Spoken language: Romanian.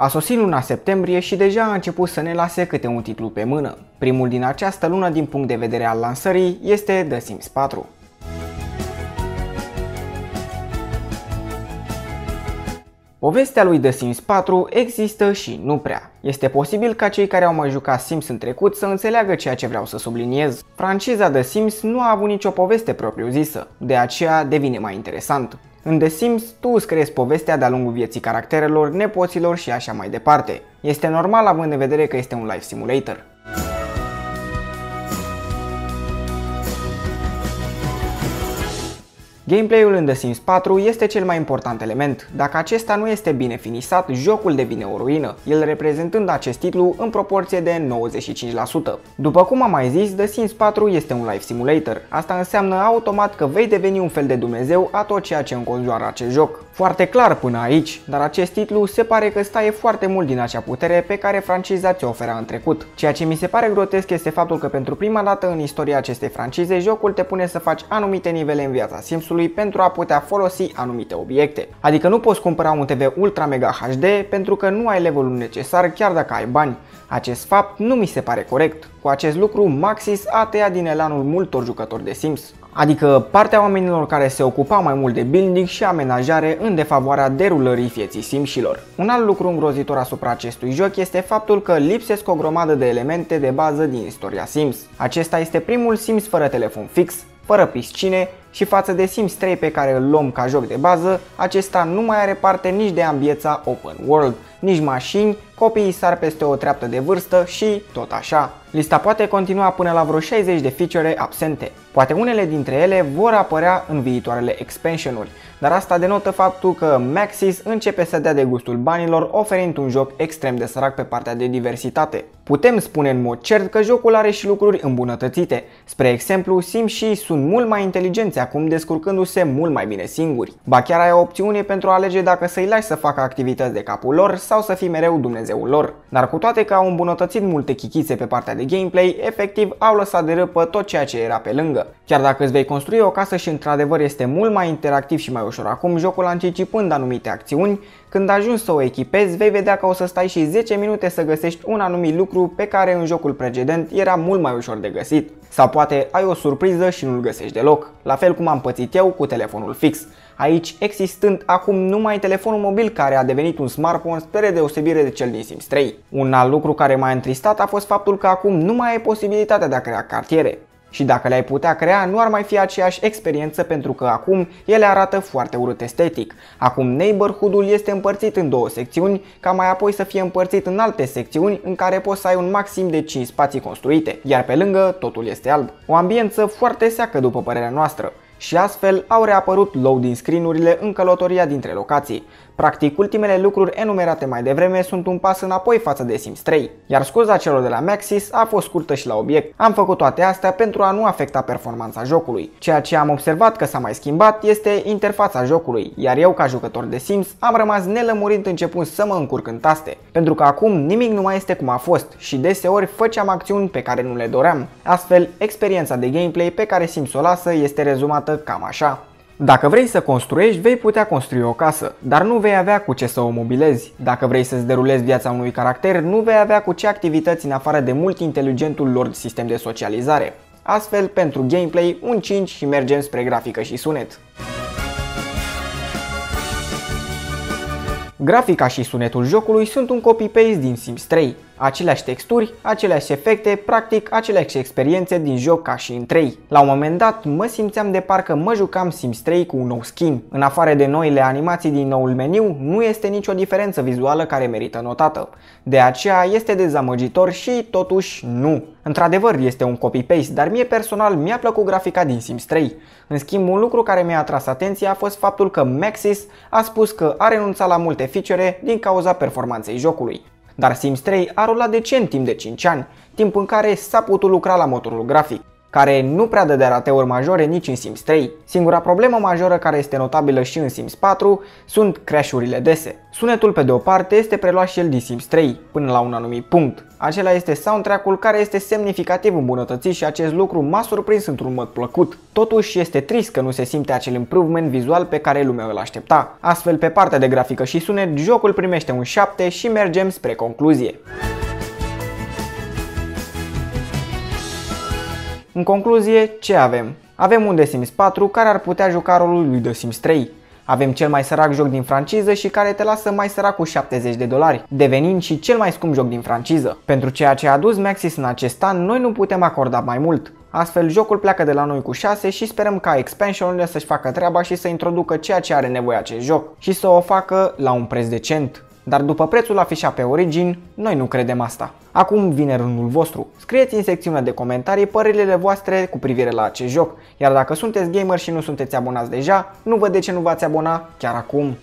A sosit luna septembrie și deja a început să ne lase câte un titlu pe mână. Primul din această lună din punct de vedere al lansării este The Sims 4. Povestea lui The Sims 4 există și nu prea. Este posibil ca cei care au mai jucat Sims în trecut să înțeleagă ceea ce vreau să subliniez. Franciza The Sims nu a avut nicio poveste propriu-zisă, de aceea devine mai interesant. În The Sims, tu îți creezi povestea de-a lungul vieții caracterelor, nepoților și așa mai departe. Este normal având în vedere că este un life simulator. Gameplayul în The Sims 4 este cel mai important element. Dacă acesta nu este bine finisat, jocul devine o ruină, el reprezentând acest titlu în proporție de 95%. După cum am mai zis, The Sims 4 este un life simulator. Asta înseamnă automat că vei deveni un fel de Dumnezeu a tot ceea ce înconjoară acest joc. Foarte clar până aici, dar acest titlu se pare că staie foarte mult din acea putere pe care franciza ți-o ofera în trecut. Ceea ce mi se pare grotesc este faptul că pentru prima dată în istoria acestei francize, jocul te pune să faci anumite nivele în viața Simsului pentru a putea folosi anumite obiecte. Adică nu poți cumpăra un TV Ultra Mega HD pentru că nu ai levelul necesar chiar dacă ai bani. Acest fapt nu mi se pare corect. Cu acest lucru, Maxis a tăiat din elanul multor jucători de Sims adică partea oamenilor care se ocupa mai mult de building și amenajare în defavoarea derulării vieții simșilor. Un alt lucru îngrozitor asupra acestui joc este faptul că lipsesc o grămadă de elemente de bază din istoria Sims. Acesta este primul Sims fără telefon fix, fără piscine și față de Sims 3 pe care îl luăm ca joc de bază, acesta nu mai are parte nici de ambiența open world, nici mașini, copiii sar peste o treaptă de vârstă și tot așa. Lista poate continua până la vreo 60 de feature absente. Poate unele dintre ele vor apărea în viitoarele expansionuri, dar asta denotă faptul că Maxis începe să dea de gustul banilor oferind un joc extrem de sărac pe partea de diversitate. Putem spune în mod cert că jocul are și lucruri îmbunătățite. Spre exemplu, Sims și sunt mult mai inteligenți acum descurcându-se mult mai bine singuri. Ba chiar ai o opțiune pentru a alege dacă să-i lași să facă activități de capul lor sau să fii mereu Dumnezeul lor. Dar cu toate că au îmbunătățit multe chichițe pe partea de gameplay, efectiv au lăsat de râpă tot ceea ce era pe lângă. Chiar dacă îți vei construi o casă și într-adevăr este mult mai interactiv și mai ușor acum, jocul anticipând anumite acțiuni, când ajungi să o echipezi, vei vedea că o să stai și 10 minute să găsești un anumit lucru pe care în jocul precedent era mult mai ușor de găsit. Sau poate ai o surpriză și nu-l găsești deloc, la fel cum am pățit eu cu telefonul fix. Aici existând acum numai telefonul mobil care a devenit un smartphone spre deosebire de cel din Sims 3. Un alt lucru care m-a întristat a fost faptul că acum nu mai ai posibilitatea de a crea cartiere. Și dacă le-ai putea crea, nu ar mai fi aceeași experiență pentru că acum ele arată foarte urât estetic. Acum neighborhood-ul este împărțit în două secțiuni, ca mai apoi să fie împărțit în alte secțiuni în care poți să ai un maxim de 5 spații construite, iar pe lângă totul este alb. O ambiență foarte seacă după părerea noastră și astfel au reapărut loading screen-urile în călătoria dintre locații. Practic, ultimele lucruri enumerate mai devreme sunt un pas înapoi față de Sims 3, iar scuza celor de la Maxis a fost scurtă și la obiect. Am făcut toate astea pentru a nu afecta performanța jocului. Ceea ce am observat că s-a mai schimbat este interfața jocului, iar eu ca jucător de Sims am rămas nelămurit începând să mă încurc în taste, pentru că acum nimic nu mai este cum a fost și deseori făceam acțiuni pe care nu le doream. Astfel, experiența de gameplay pe care Sims o lasă este rezumată cam așa. Dacă vrei să construiești, vei putea construi o casă, dar nu vei avea cu ce să o mobilezi. Dacă vrei să-ți derulezi viața unui caracter, nu vei avea cu ce activități în afară de mult inteligentul lor sistem de socializare. Astfel, pentru gameplay, un 5 și mergem spre grafică și sunet. Grafica și sunetul jocului sunt un copy-paste din Sims 3 aceleași texturi, aceleași efecte, practic aceleași experiențe din joc ca și în 3. La un moment dat mă simțeam de parcă mă jucam Sims 3 cu un nou skin. În afară de noile animații din noul meniu, nu este nicio diferență vizuală care merită notată. De aceea este dezamăgitor și totuși nu. Într-adevăr este un copy-paste, dar mie personal mi-a plăcut grafica din Sims 3. În schimb, un lucru care mi-a atras atenția a fost faptul că Maxis a spus că a renunțat la multe feature din cauza performanței jocului dar Sims 3 a rulat decent timp de 5 ani, timp în care s-a putut lucra la motorul grafic. Care nu prea dă de rateuri majore nici în Sims 3. Singura problemă majoră care este notabilă și în Sims 4 sunt crash-urile dese. Sunetul pe de o parte este preluat și el din Sims 3, până la un anumit punct. Acela este soundtrack-ul care este semnificativ îmbunătățit și acest lucru m-a surprins într-un mod plăcut. Totuși este trist că nu se simte acel improvement vizual pe care lumea îl aștepta. Astfel, pe partea de grafică și sunet, jocul primește un 7 și mergem spre concluzie. În concluzie, ce avem? Avem un The Sims 4 care ar putea juca rolul lui The Sims 3. Avem cel mai sărac joc din franciză și care te lasă mai sărac cu 70 de dolari, devenind și cel mai scump joc din franciză. Pentru ceea ce a adus Maxis în acest an, noi nu putem acorda mai mult. Astfel, jocul pleacă de la noi cu 6 și sperăm ca expansionurile să-și facă treaba și să introducă ceea ce are nevoie acest joc și să o facă la un preț decent. Dar după prețul afișat pe Origin, noi nu credem asta. Acum vine rândul vostru. Scrieți în secțiunea de comentarii părerile voastre cu privire la acest joc. Iar dacă sunteți gamer și nu sunteți abonați deja, nu văd de ce nu v-ați abona chiar acum.